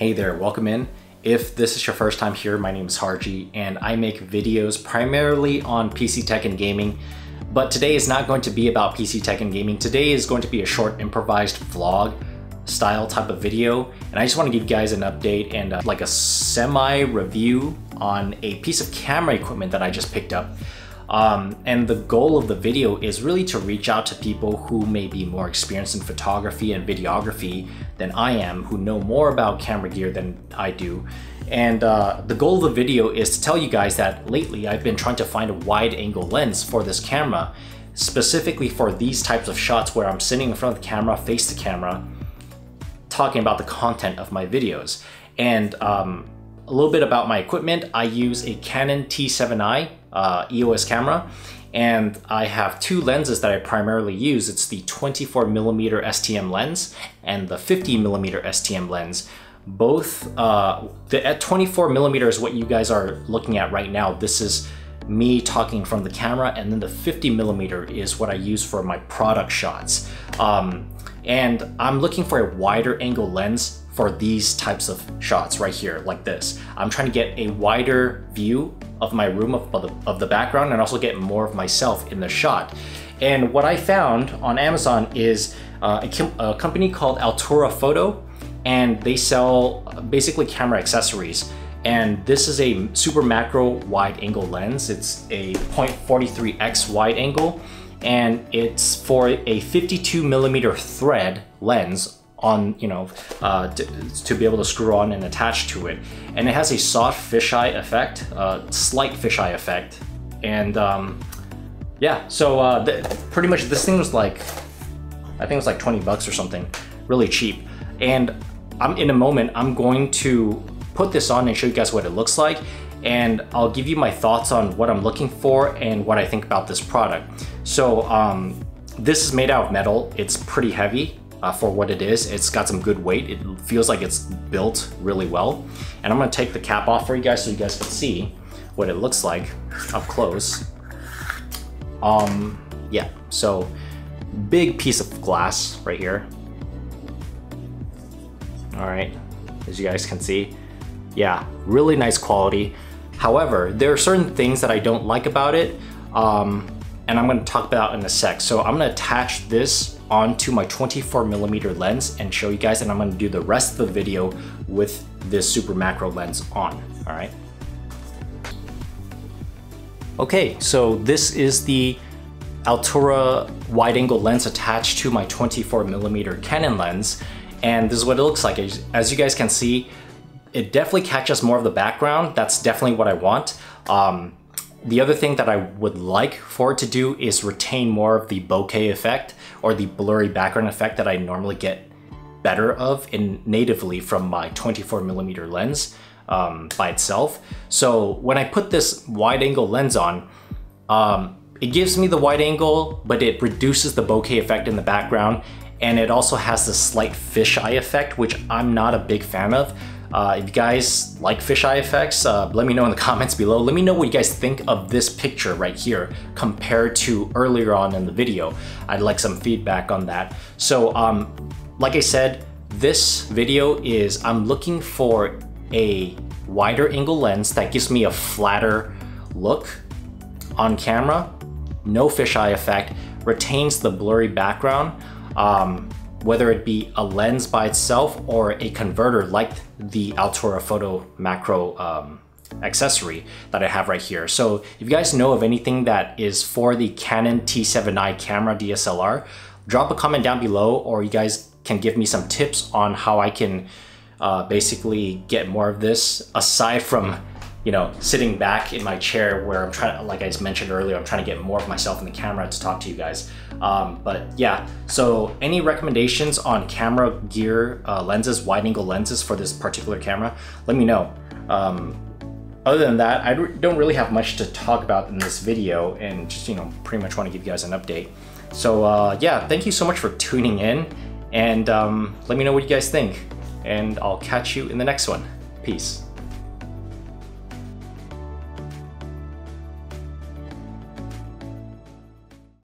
Hey there, welcome in. If this is your first time here, my name is Haurjie and I make videos primarily on PC tech and gaming. But today is not going to be about PC tech and gaming. Today is going to be a short improvised vlog style type of video. And I just want to give you guys an update and uh, like a semi review on a piece of camera equipment that I just picked up. Um, and the goal of the video is really to reach out to people who may be more experienced in photography and videography than I am, who know more about camera gear than I do. And uh, the goal of the video is to tell you guys that lately I've been trying to find a wide angle lens for this camera, specifically for these types of shots where I'm sitting in front of the camera, face to camera, talking about the content of my videos. And um, a little bit about my equipment. I use a Canon T7i uh, EOS camera and I have two lenses that I primarily use. It's the 24 millimeter STM lens and the 50 millimeter STM lens. Both, uh, the, at 24 millimeter is what you guys are looking at right now. This is me talking from the camera and then the 50 millimeter is what I use for my product shots. Um, and I'm looking for a wider angle lens for these types of shots right here, like this. I'm trying to get a wider view of my room of, of, the, of the background and also get more of myself in the shot. And what I found on Amazon is uh, a, a company called Altura Photo, and they sell uh, basically camera accessories. And this is a super macro wide angle lens. It's a 0.43x wide angle and it's for a 52 millimeter thread lens on, you know, uh, to, to, be able to screw on and attach to it. And it has a soft fisheye effect, uh, slight fisheye effect. And um, yeah, so uh, pretty much this thing was like, I think it was like 20 bucks or something, really cheap. And I'm in a moment, I'm going to put this on and show you guys what it looks like. And I'll give you my thoughts on what I'm looking for and what I think about this product. So um, this is made out of metal. It's pretty heavy uh, for what it is. It's got some good weight. It feels like it's built really well. And I'm gonna take the cap off for you guys so you guys can see what it looks like up close. Um, yeah, so big piece of glass right here. All right, as you guys can see. Yeah, really nice quality. However, there are certain things that I don't like about it, um, and I'm gonna talk about in a sec. So I'm gonna attach this onto my 24 millimeter lens and show you guys and I'm gonna do the rest of the video with this super macro lens on, all right? Okay, so this is the Altura wide angle lens attached to my 24 millimeter Canon lens. And this is what it looks like. As you guys can see, it definitely catches more of the background. That's definitely what I want. Um, the other thing that I would like for it to do is retain more of the bokeh effect or the blurry background effect that I normally get better of in natively from my 24 millimeter lens um, by itself. So when I put this wide angle lens on, um, it gives me the wide angle, but it reduces the bokeh effect in the background. And it also has this slight fisheye effect, which I'm not a big fan of. Uh, if you guys like fisheye effects, uh, let me know in the comments below. Let me know what you guys think of this picture right here compared to earlier on in the video. I'd like some feedback on that. So um, like I said, this video is I'm looking for a wider angle lens that gives me a flatter look on camera, no fisheye effect, retains the blurry background. Um, whether it be a lens by itself or a converter like the Altura Photo Macro um, accessory that I have right here. So if you guys know of anything that is for the Canon T7i camera DSLR, drop a comment down below or you guys can give me some tips on how I can uh, basically get more of this aside from you know, sitting back in my chair where I'm trying, like I mentioned earlier, I'm trying to get more of myself in the camera to talk to you guys. Um, but yeah, so any recommendations on camera gear uh, lenses, wide angle lenses for this particular camera, let me know. Um, other than that, I don't really have much to talk about in this video and just, you know, pretty much want to give you guys an update. So uh, yeah, thank you so much for tuning in and um, let me know what you guys think and I'll catch you in the next one. Peace.